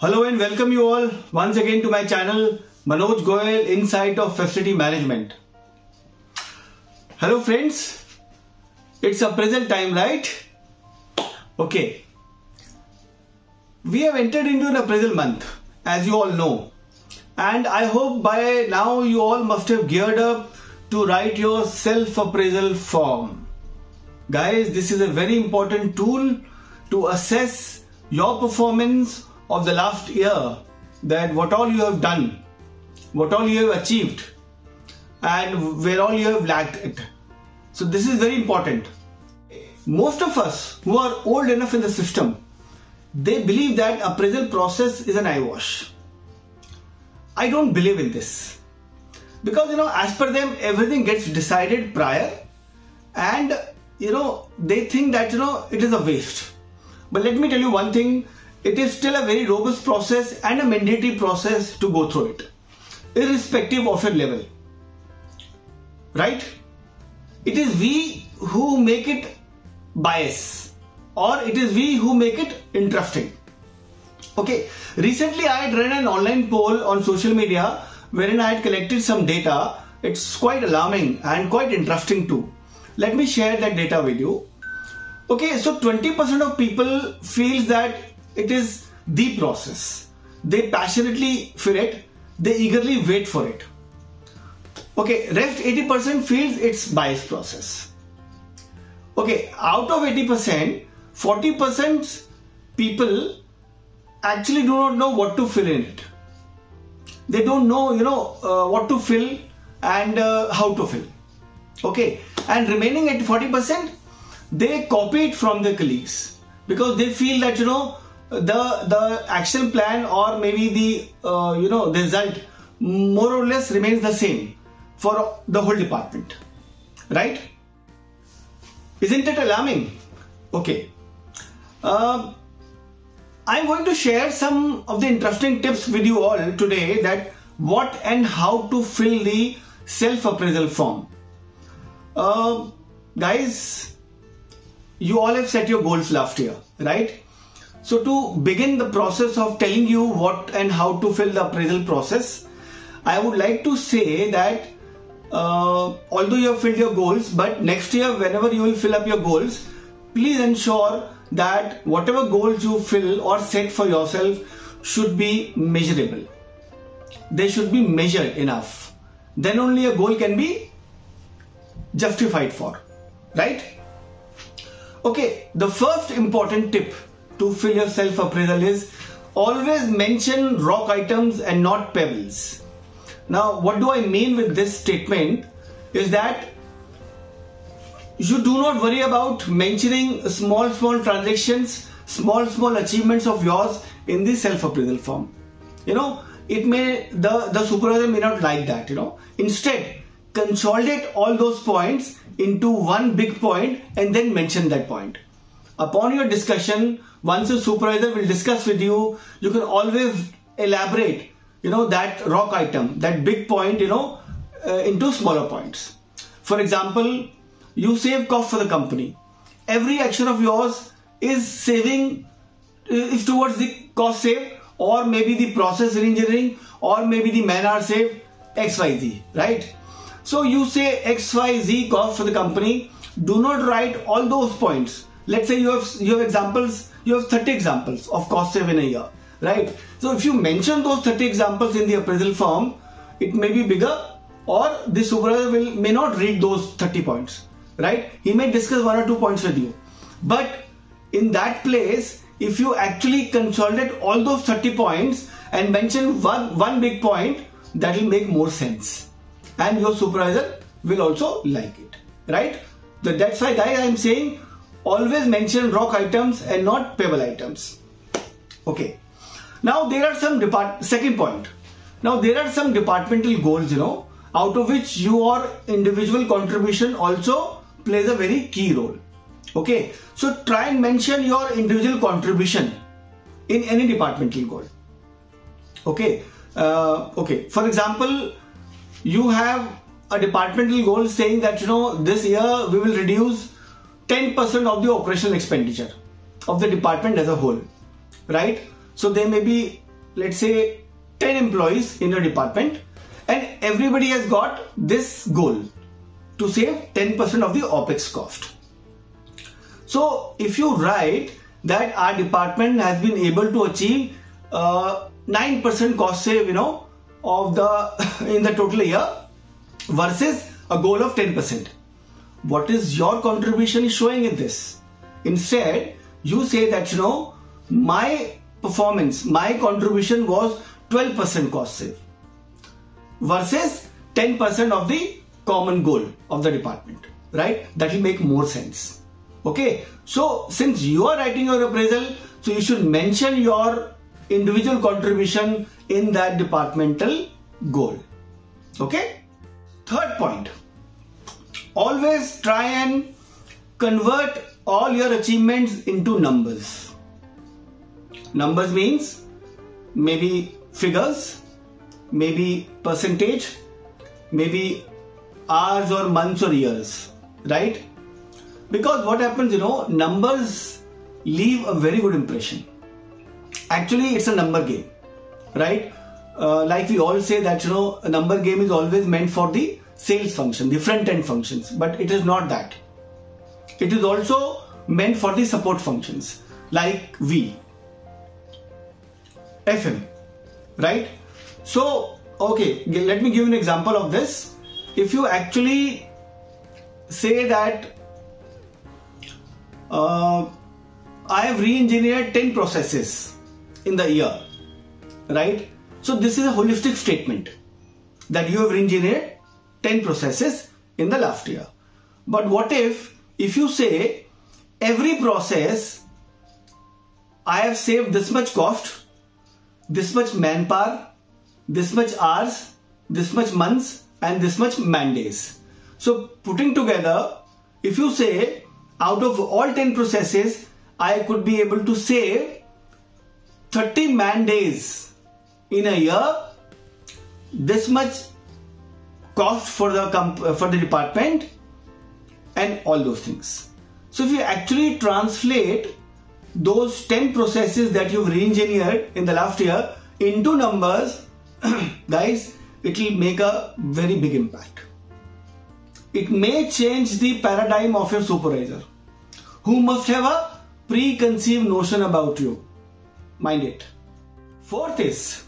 Hello and welcome you all once again to my channel Manoj Goyal Insight of Facility Management. Hello friends, it's a appraisal time, right? Okay. We have entered into an appraisal month, as you all know, and I hope by now you all must have geared up to write your self appraisal form. Guys, this is a very important tool to assess your performance of the last year that what all you have done, what all you have achieved, and where all you have lacked it. So, this is very important. Most of us who are old enough in the system, they believe that appraisal process is an eyewash. I don't believe in this because you know, as per them, everything gets decided prior, and you know, they think that you know it is a waste. But let me tell you one thing it is still a very robust process and a mandatory process to go through it, irrespective of your level. Right? It is we who make it bias, or it is we who make it interesting. Okay, recently I had run an online poll on social media wherein I had collected some data. It's quite alarming and quite interesting too. Let me share that data with you. Okay, so 20% of people feels that it is the process. They passionately feel it. They eagerly wait for it. Okay, rest 80% feels it's bias process. Okay, out of 80%, 40% people actually do not know what to fill in it. They don't know, you know, uh, what to fill and uh, how to fill. Okay, and remaining at 40%, they copy it from their colleagues because they feel that, you know, the the action plan or maybe the uh, you know the result more or less remains the same for the whole department. Right? Isn't it alarming? Okay. Uh, i'm going to share some of the interesting tips with you all today that what and how to fill the self appraisal form. Uh, guys you all have set your goals last year right so to begin the process of telling you what and how to fill the appraisal process, I would like to say that uh, although you have filled your goals, but next year whenever you will fill up your goals, please ensure that whatever goals you fill or set for yourself should be measurable. They should be measured enough. Then only a goal can be justified for, right? Okay, the first important tip to fill your self appraisal is always mention rock items and not pebbles. Now, what do I mean with this statement is that you do not worry about mentioning small, small transactions, small, small achievements of yours in the self appraisal form. You know, it may, the, the supervisor may not like that, you know. Instead, consolidate all those points into one big point and then mention that point. Upon your discussion, once your supervisor will discuss with you, you can always elaborate, you know, that rock item, that big point, you know, uh, into smaller points. For example, you save cost for the company. Every action of yours is saving, uh, is towards the cost save or maybe the process engineering or maybe the man hour save XYZ, right? So you say XYZ cost for the company. Do not write all those points. Let's say you have you have examples you have 30 examples of cost save in a year, right? So if you mention those 30 examples in the appraisal form, it may be bigger or the supervisor will may not read those 30 points, right? He may discuss one or two points with you. But in that place, if you actually consolidate all those 30 points and mention one, one big point, that will make more sense. And your supervisor will also like it, right? That's why guys I am saying always mention rock items and not pebble items. Okay. Now there are some depart second point. Now there are some departmental goals, you know, out of which your individual contribution also plays a very key role. Okay. So try and mention your individual contribution in any departmental goal. Okay. Uh, okay. For example, you have a departmental goal saying that you know this year we will reduce 10% of the operational expenditure of the department as a whole, right? So there may be let's say 10 employees in your department and everybody has got this goal to save 10% of the OPEX cost. So if you write that our department has been able to achieve uh, 9% cost save, you know, of the in the total year versus a goal of 10%. What is your contribution showing in this? Instead, you say that you know my performance, my contribution was 12% cost save versus 10% of the common goal of the department, right? That will make more sense. Okay, so since you are writing your appraisal, so you should mention your individual contribution in that departmental goal. Okay, third point always try and convert all your achievements into numbers. Numbers means maybe figures, maybe percentage, maybe hours or months or years, right? Because what happens, you know, numbers leave a very good impression. Actually, it's a number game, right? Uh, like we all say that, you know, a number game is always meant for the sales function, the front end functions, but it is not that. It is also meant for the support functions like V, FM, right? So, okay, let me give you an example of this. If you actually say that uh, I have re-engineered 10 processes in the year, right? So this is a holistic statement that you have re-engineered 10 processes in the last year. But what if, if you say every process I have saved this much cost, this much manpower, this much hours, this much months and this much man days. So putting together, if you say out of all 10 processes, I could be able to save 30 man days in a year, this much cost for the uh, for the department and all those things. So if you actually translate those 10 processes that you've re-engineered in the last year into numbers, guys, it will make a very big impact. It may change the paradigm of your supervisor who must have a preconceived notion about you. Mind it. Fourth is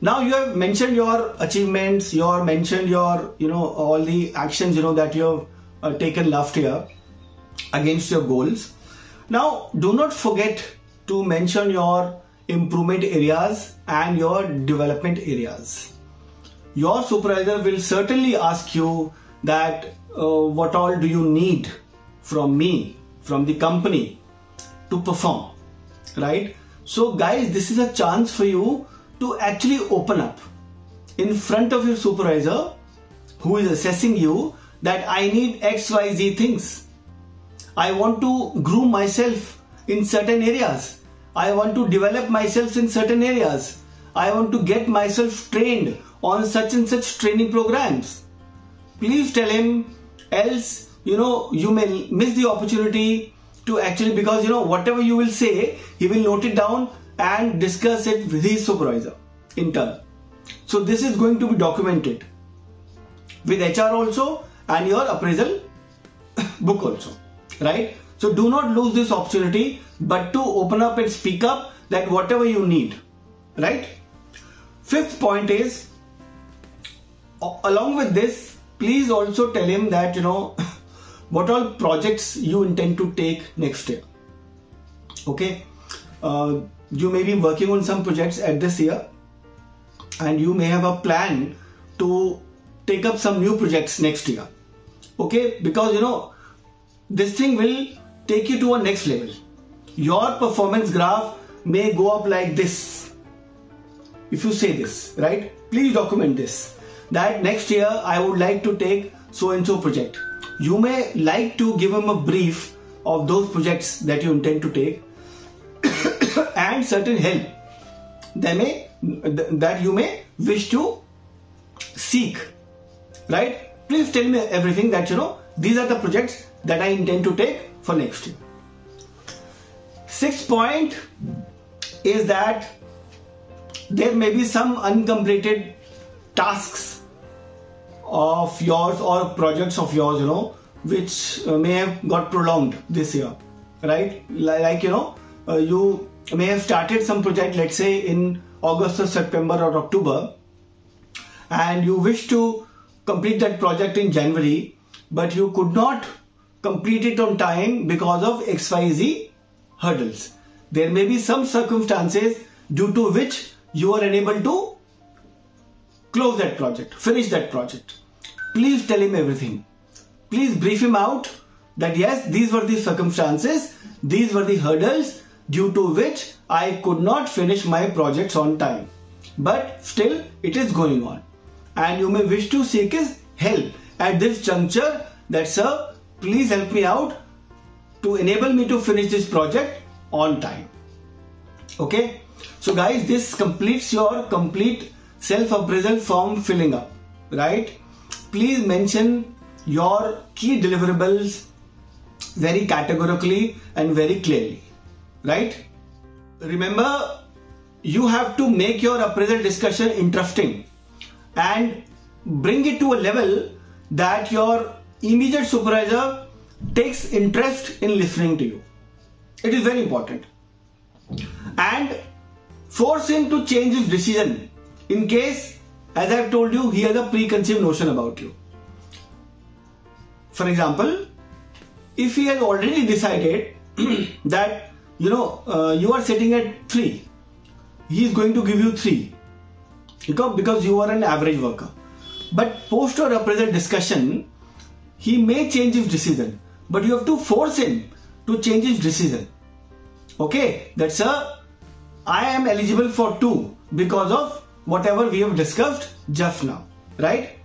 now you have mentioned your achievements you have mentioned your you know all the actions you know that you have uh, taken last year against your goals. Now do not forget to mention your improvement areas and your development areas. Your supervisor will certainly ask you that uh, what all do you need from me from the company to perform right? So guys this is a chance for you to actually open up in front of your supervisor who is assessing you that I need XYZ things. I want to groom myself in certain areas. I want to develop myself in certain areas. I want to get myself trained on such and such training programs. Please tell him, else, you know, you may miss the opportunity to actually, because, you know, whatever you will say, he will note it down and discuss it with his supervisor in turn. So this is going to be documented with HR also and your appraisal book also, right? So do not lose this opportunity, but to open up and speak up that whatever you need, right? Fifth point is, along with this, please also tell him that, you know, what all projects you intend to take next year. Okay. Uh, you may be working on some projects at this year and you may have a plan to take up some new projects next year. Okay? Because you know this thing will take you to a next level. Your performance graph may go up like this. If you say this right? Please document this. That next year i would like to take so and so project. You may like to give them a brief of those projects that you intend to take and certain help they may that you may wish to seek right please tell me everything that you know these are the projects that i intend to take for next year sixth point is that there may be some uncompleted tasks of yours or projects of yours, you know, which uh, may have got prolonged this year, right? Like, you know, uh, you may have started some project, let's say in August or September or October, and you wish to complete that project in January, but you could not complete it on time because of XYZ hurdles. There may be some circumstances due to which you are unable to close that project, finish that project. Please tell him everything. Please brief him out that yes, these were the circumstances, these were the hurdles due to which I could not finish my projects on time. But still, it is going on. And you may wish to seek his help at this juncture that, sir, please help me out to enable me to finish this project on time. Okay. So guys, this completes your complete self-appraisal form filling up, right? Please mention your key deliverables very categorically and very clearly, right? Remember, you have to make your appraisal discussion interesting and bring it to a level that your immediate supervisor takes interest in listening to you. It is very important. And force him to change his decision in case, as I've told you, he has a preconceived notion about you. For example, if he has already decided that you know uh, you are sitting at 3 he is going to give you 3 because, because you are an average worker. But post or appraisal discussion he may change his decision. But you have to force him to change his decision. Okay? That's a I am eligible for 2 because of whatever we have discussed just now. Right?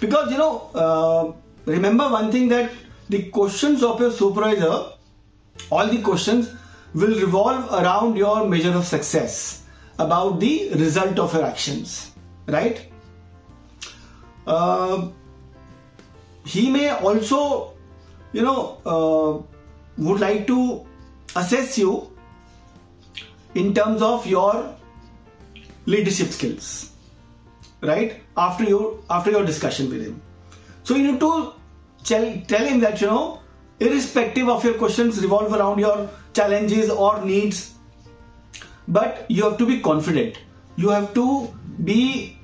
Because you know uh, remember one thing that the questions of your supervisor all the questions will revolve around your measure of success about the result of your actions right? Uh, he may also you know uh, would like to assess you in terms of your leadership skills right? After you after your discussion with him. So you need to tell, tell him that you know irrespective of your questions revolve around your challenges or needs. But you have to be confident. You have to be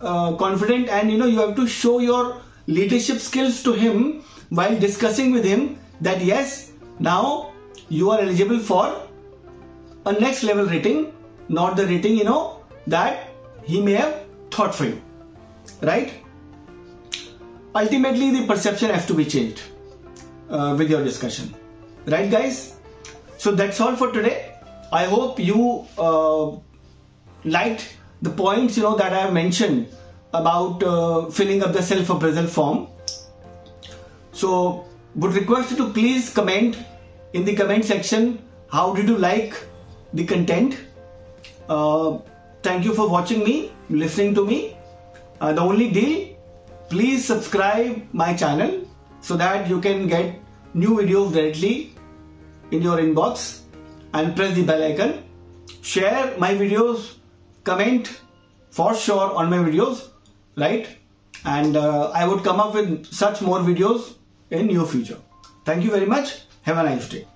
uh, confident and you know you have to show your leadership skills to him while discussing with him that yes now you are eligible for a next level rating not the rating you know that he may have thought for you. Right? Ultimately the perception has to be changed uh, with your discussion. Right guys? So that's all for today. I hope you uh, liked the points you know that i have mentioned about uh, filling up the self appraisal form. So would request you to please comment in the comment section how did you like the content? Uh, thank you for watching me listening to me. Uh, the only deal please subscribe my channel so that you can get new videos directly in your inbox and press the bell icon. Share my videos comment for sure on my videos right? And uh, i would come up with such more videos in near future. Thank you very much. Have a nice day